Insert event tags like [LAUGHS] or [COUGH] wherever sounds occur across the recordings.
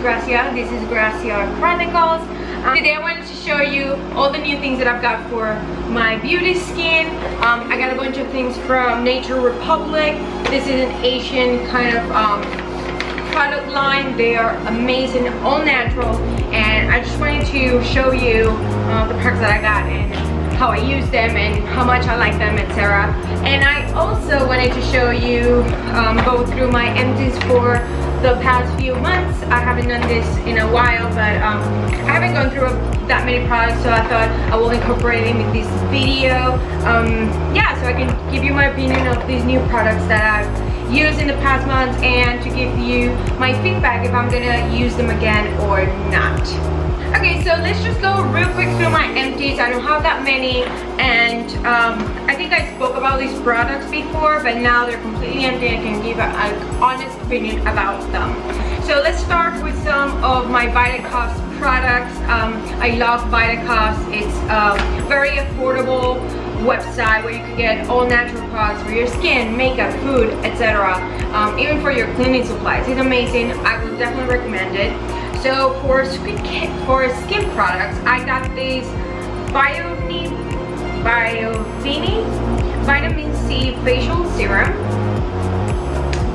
Gracia. This is Graciela Chronicles. Um, today I wanted to show you all the new things that I've got for my beauty skin. Um, I got a bunch of things from Nature Republic. This is an Asian kind of um, product line. They are amazing, all natural. And I just wanted to show you uh, the products that I got and how I use them and how much I like them, etc. And I also wanted to show you, um, go through my empties for the past few months. I haven't done this in a while, but um, I haven't gone through that many products, so I thought I will incorporate them in this video. Um, yeah, so I can give you my opinion of these new products that I've used in the past months and to give you my feedback if I'm gonna use them again or not. Okay, so let's just go real quick through my empties. I don't have that many and um, I think I spoke about these products before but now they're completely empty I can give an honest opinion about them. So let's start with some of my Vitacost products. Um, I love Vitacost. It's a very affordable website where you can get all natural products for your skin, makeup, food, etc. Um, even for your cleaning supplies. It's amazing. I would definitely recommend it. So for skin, for skin products, I got these Biovini, Biovini Vitamin C Facial Serum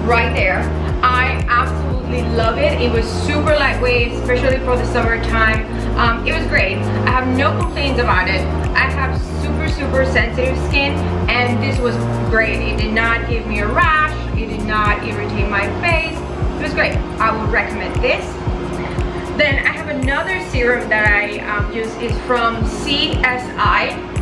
right there. I absolutely love it. It was super lightweight, especially for the summertime. Um, it was great. I have no complaints about it. I have super, super sensitive skin and this was great. It did not give me a rash. It did not irritate my face. It was great. I would recommend this. Then I have another serum that I um, use is from CSI.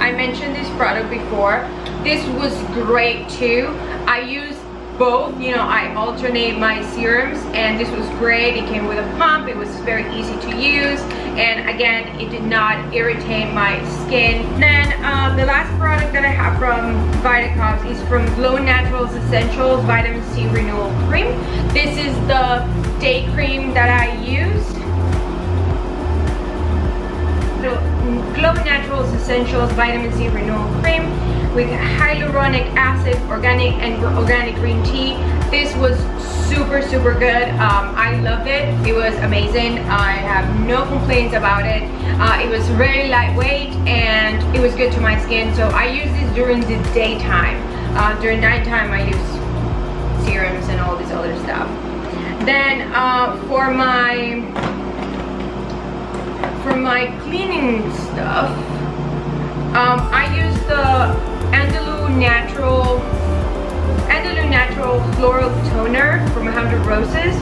I mentioned this product before. This was great too. I use both, you know, I alternate my serums and this was great. It came with a pump, it was very easy to use and again, it did not irritate my skin. Then um, the last product that I have from Vitacost is from Glow Naturals Essentials Vitamin C Renewal Cream. This is the day cream that I use. Glow Naturals Essentials Vitamin C Renewal Cream with hyaluronic acid, organic and organic green tea. This was super, super good. Um, I loved it. It was amazing. I have no complaints about it. Uh, it was very lightweight and it was good to my skin. So I use this during the daytime. Uh, during nighttime, I use serums and all this other stuff. Then uh, for my for my cleaning stuff, um, I use the Andalou Natural Andalou Natural Floral Toner from 100 Roses.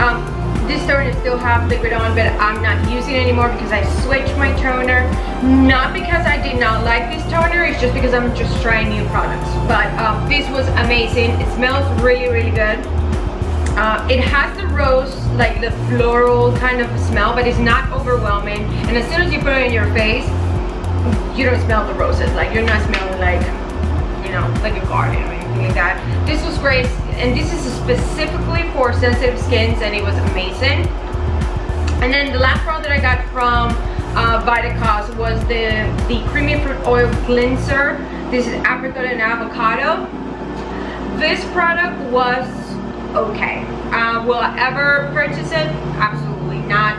Um, this toner still have liquid on, but I'm not using it anymore because I switched my toner. Not because I did not like this toner, it's just because I'm just trying new products. But um, this was amazing. It smells really, really good. Uh, it has the rose, like the floral kind of smell, but it's not overwhelming. And as soon as you put it in your face, you don't smell the roses. Like you're not smelling like, you know, like a garden or anything like that. This was great. And this is specifically for sensitive skins and it was amazing. And then the last product that I got from uh, Vitacost was the, the Creamy Fruit Oil Cleanser. This is apricot and avocado. This product was okay. Uh, will I ever purchase it? Absolutely not.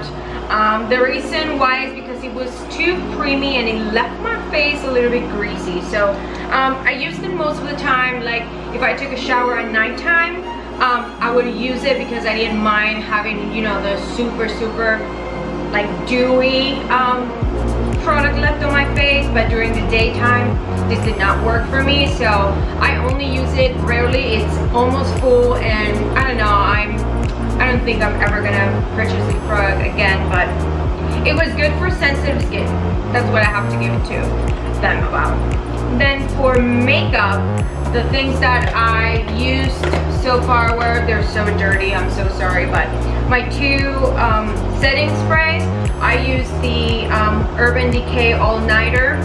Um, the reason why is because it was too creamy and it left my face a little bit greasy. So um, I used it most of the time, like if I took a shower at nighttime, um, I would use it because I didn't mind having, you know, the super, super like dewy um, product left on my face but during the daytime this did not work for me. So I only use it rarely. It's almost full and I don't know I'm I don't think I'm ever gonna purchase this product again but it was good for sensitive skin. That's what I have to give it to them about. Then for makeup the things that I used so far were they're so dirty I'm so sorry but my two um, setting sprays I use the um, Urban Decay All Nighter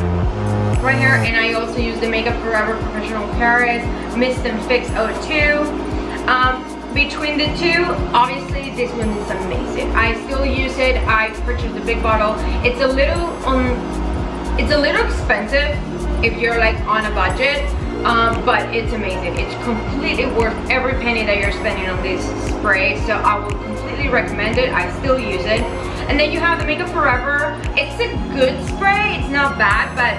right here and I also use the Makeup Forever Professional Paris Mist and Fix 02 um, between the two obviously this one is amazing. I still use it. I purchased a big bottle. It's a little on it's a little expensive if you're like on a budget um, but it's amazing. It's completely worth every penny that you're spending on this spray so I will highly recommend it. I still use it. And then you have the Makeup Forever. It's a good spray. It's not bad, but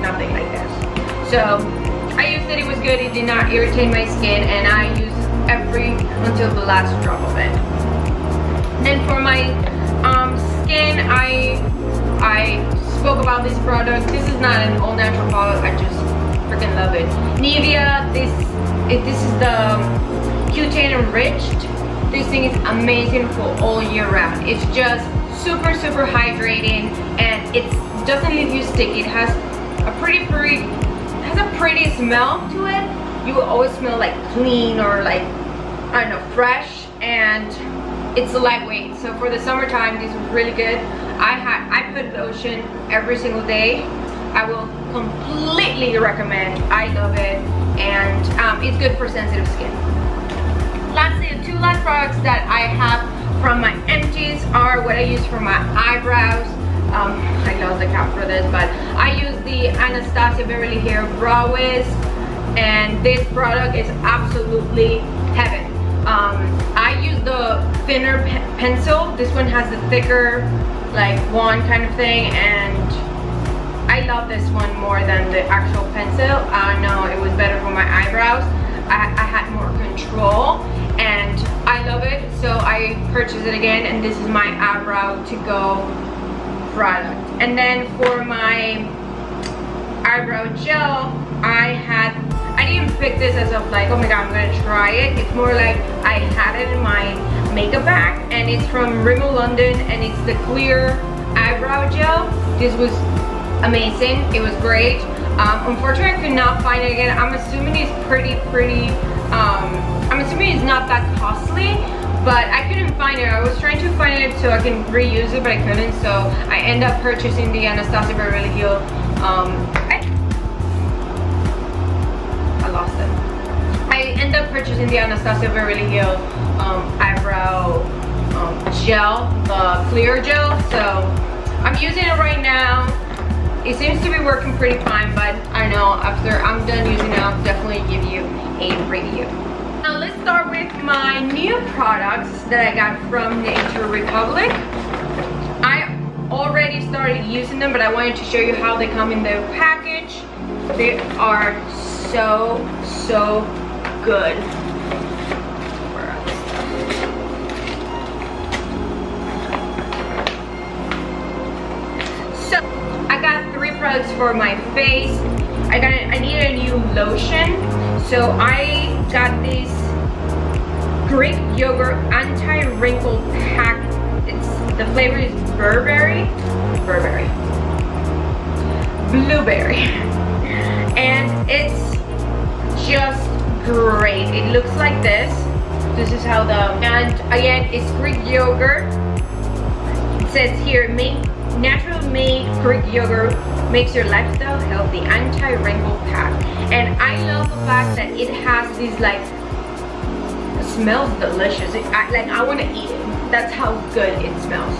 nothing like this. So I used it. It was good. It did not irritate my skin, and I use every until the last drop of it. Then for my um, skin, I I spoke about this product. This is not an all natural product. I just freaking love it. Nivea, this it, this is the Q10 enriched. This thing is amazing for all year round. It's just super super hydrating and it doesn't leave you sticky. It has a pretty pretty has a pretty smell to it. You will always smell like clean or like I don't know fresh and it's lightweight. So for the summertime, this was really good. I had I put lotion every single day. I will completely recommend. I love it and um, it's good for sensitive skin. Lastly, the two last products that I have from my empties are what I use for my eyebrows. Um, I lost the cap for this, but I use the Anastasia Beverly Hills Brow Wiz and this product is absolutely heaven. Um, I use the thinner pe pencil. This one has the thicker like wand kind of thing and I love this one more than the actual pencil. I know it was better for my eyebrows. I, I had more control and I love it. So I purchased it again and this is my eyebrow to go product. And then for my eyebrow gel, I had, I didn't pick this as of like, oh my god, I'm gonna try it. It's more like I had it in my makeup bag and it's from Rimmel London and it's the clear eyebrow gel. This was amazing. It was great. Um, unfortunately, I could not find it again. I'm assuming it's pretty, pretty, um, I'm assuming it's not that costly, but I couldn't find it. I was trying to find it so I can reuse it, but I couldn't. So I end up purchasing the Anastasia Beverly Hills. Um, I, I lost it. I end up purchasing the Anastasia Beverly Hills um, eyebrow um, gel, the clear gel. So I'm using it right now it seems to be working pretty fine, but I know after I'm done using it, I'll definitely give you a review. Now let's start with my new products that I got from Nature Republic. I already started using them, but I wanted to show you how they come in the package. They are so, so good. Products for my face. I got I need a new lotion. So I got this Greek yogurt anti-wrinkle pack. It's the flavor is Burberry. Burberry. Blueberry. [LAUGHS] And it's just great. It looks like this. This is how the and again it's Greek yogurt. It says here make natural made Greek yogurt makes your lifestyle healthy anti-wrinkle pack. And I love the fact that it has these like smells delicious. It, I, like I want to eat it. That's how good it smells.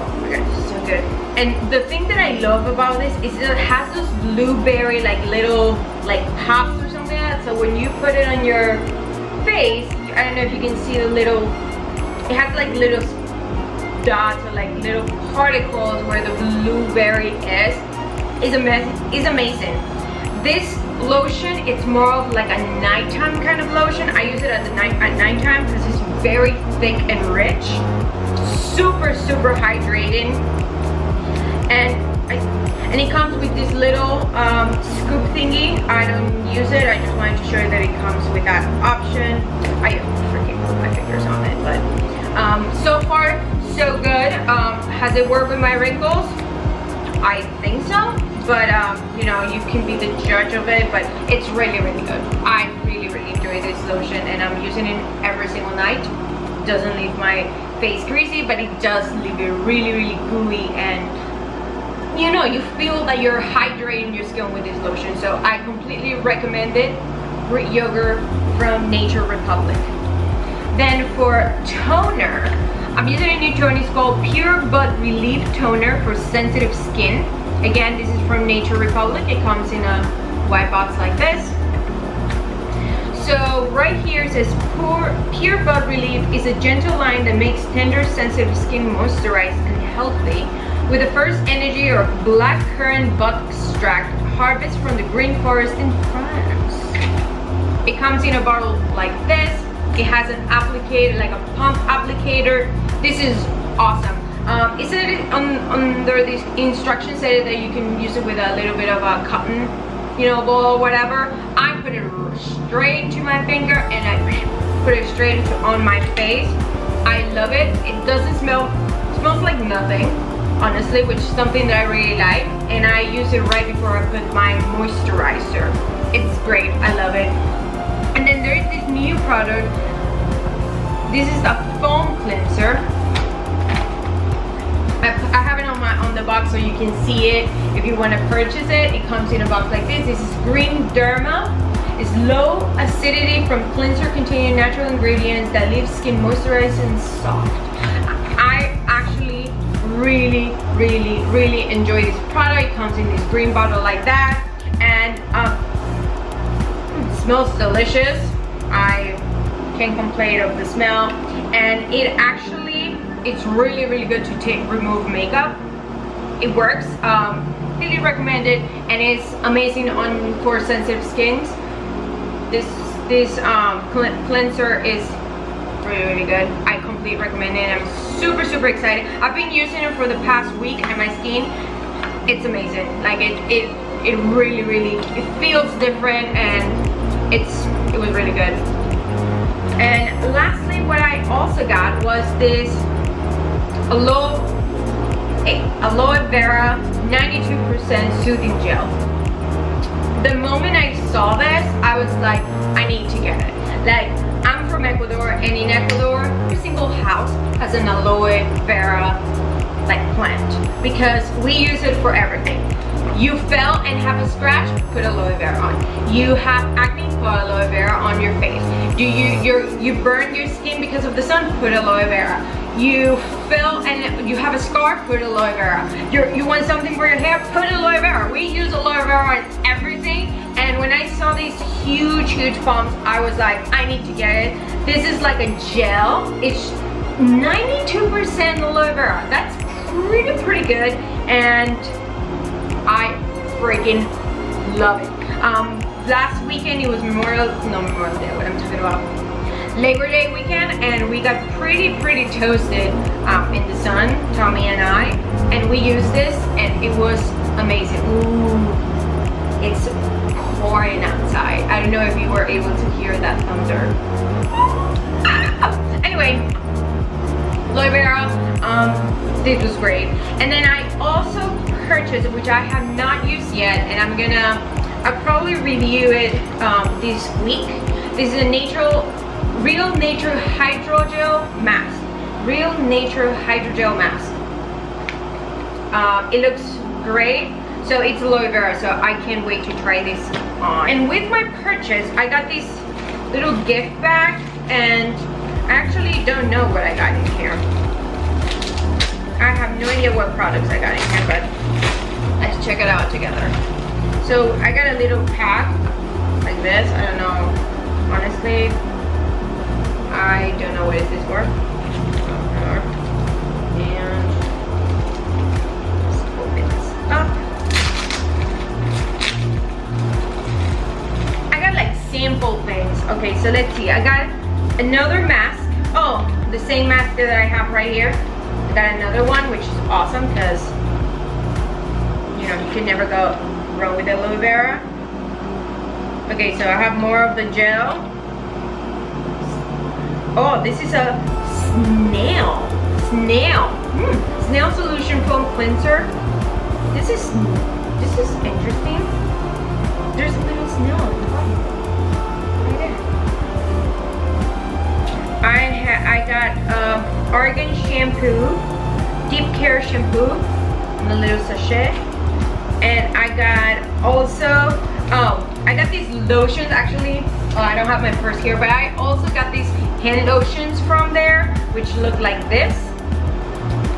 Oh my god so good. And the thing that I love about this is it has those blueberry like little like pops or something like that. So when you put it on your face I don't know if you can see the little it has like little dots or like little particles where the blueberry is is amazing is amazing. This lotion it's more of like a nighttime kind of lotion. I use it at the night at nighttime because it's very thick and rich. Super super hydrating. And I, and it comes with this little um, scoop thingy. I don't use it. I just wanted to show you that it comes with that option. I freaking put my fingers on it but um, so far so good. Um, has it worked with my wrinkles? I think so. But, um, you know, you can be the judge of it. But it's really, really good. I really, really enjoy this lotion. And I'm using it every single night. Doesn't leave my face greasy, but it does leave it really, really gooey. And, you know, you feel that you're hydrating your skin with this lotion. So I completely recommend it. Greek yogurt from Nature Republic. Then for toner, I'm using a new toner. It's called Pure Bud Relief Toner for sensitive skin. Again, this is from Nature Republic. It comes in a white box like this. So right here says Pure, Pure Bud Relief is a gentle line that makes tender, sensitive skin moisturized and healthy with the first energy of black currant bud extract harvest from the green forest in France. It comes in a bottle like this. It has an applicator, like a pump applicator. This is awesome. Um, it said on, under the instructions said that you can use it with a little bit of a cotton, you know, ball or whatever. I put it straight to my finger and I put it straight on my face. I love it. It doesn't smell, smells like nothing, honestly, which is something that I really like. And I use it right before I put my moisturizer. It's great, I love it. Product. This is a foam cleanser. I have it on my on the box so you can see it. If you want to purchase it it comes in a box like this. This is green derma. It's low acidity from cleanser containing natural ingredients that leave skin moisturized and soft. I actually really really really enjoy this product. It comes in this green bottle like that. And um, smells delicious. I can't complain of the smell. And it actually it's really really good to take remove makeup. It works um really recommend it and it's amazing on for sensitive skins. This this um cleanser is really really good. I completely recommend it. I'm super super excited. I've been using it for the past week and my skin it's amazing. Like it it it really really it feels different and it's it was really good and lastly what i also got was this aloe, eh, aloe vera 92% soothing gel. The moment I saw this, I was like, I need to get it. Like, I'm from Ecuador, and in Ecuador, every single house has an aloe vera like plant because we use it for everything. You fell and have a scratch, put aloe vera on. You have acne, put aloe vera on your face. Do you you you burn your skin because of the sun, put aloe vera you feel and you have a scar, put aloe vera. You're, you want something for your hair, put aloe vera. We use aloe vera on everything. And when I saw these huge, huge foams, I was like, I need to get it. This is like a gel. It's 92% aloe vera. That's pretty, pretty good. And I freaking love it. Um, last weekend, it was Memorial, no Memorial Day, what I'm talking about Labor Day weekend and we got pretty, pretty toasted um, in the sun, Tommy and I. And we used this and it was amazing. Ooh, it's pouring outside. I don't know if you were able to hear that thunder. [LAUGHS] Anyway, vera, um, this was great. And then I also purchased, which I have not used yet, and I'm gonna, I'll probably review it um, this week. This is a natural Real Nature Hydrogel Mask. Real Nature Hydrogel Mask. Uh, it looks great. So it's aloe vera, so I can't wait to try this on. And with my purchase, I got this little gift bag and actually don't know what I got in here. I have no idea what products I got in here, but let's check it out together. So I got a little pack like this. I don't know, honestly, I don't know what is this for. And open this up. I got like sample things. Okay, so let's see. I got another mask. Oh, the same mask that I have right here. I got another one, which is awesome because you know you can never go wrong with aloe vera. Okay, so I have more of the gel. Oh, this is a snail. Snail. Mm. Snail solution foam cleanser. This is this is interesting. There's a little snail I I got uh, Argan shampoo, deep care shampoo a little sachet. And I got also, oh, I got these lotions actually. Oh, I don't have my purse here, but I also got these hand lotions from there, which look like this.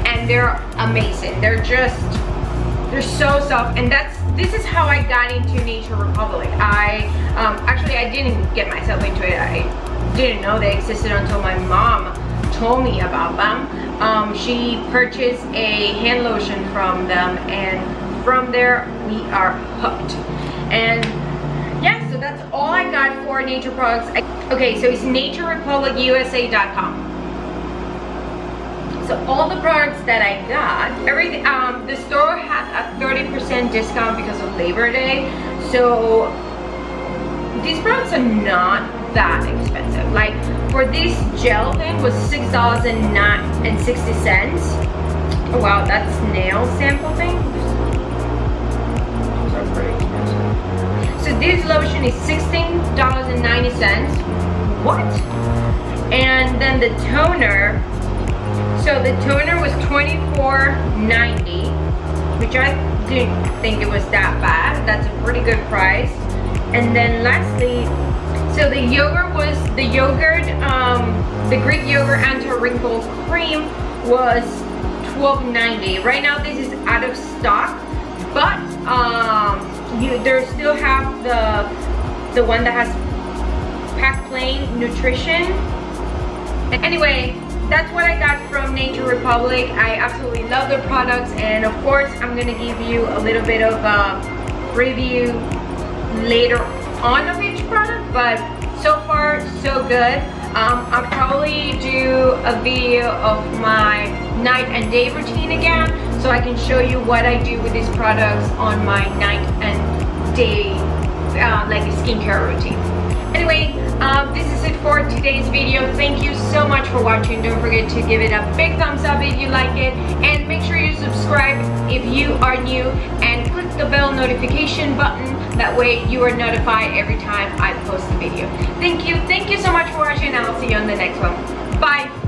And they're amazing. They're just they're so soft and that's this is how I got into Nature Republic I um, actually I didn't get myself into it I didn't know they existed until my mom told me about them um, she purchased a hand lotion from them and from there we are hooked and yeah so that's all I got for nature products okay so it's naturerepublicusa.com so all the products that I got, everything, um, the store had a 30% discount because of Labor Day. So these products are not that expensive. Like for this gel thing was $6.60. Oh wow, that's nail sample thing. So this lotion is $16.90. What? And then the toner so the toner was $24.90, which I didn't think it was that bad. That's a pretty good price. And then lastly, so the yogurt was, the yogurt, um, the Greek yogurt anti-wrinkle cream was $12.90. Right now this is out of stock, but um, you there still have the the one that has pack plain nutrition. Anyway, that's what I got from Nature Republic. I absolutely love their products and of course I'm gonna give you a little bit of a review later on of each product but so far so good. Um, I'll probably do a video of my night and day routine again so I can show you what I do with these products on my night and day uh, like skincare routine. Anyway, um, this is it for today's video. Thank you so much for watching. Don't forget to give it a big thumbs up if you like it. And make sure you subscribe if you are new. And click the bell notification button. That way you are notified every time I post a video. Thank you. Thank you so much for watching. And I'll see you on the next one. Bye.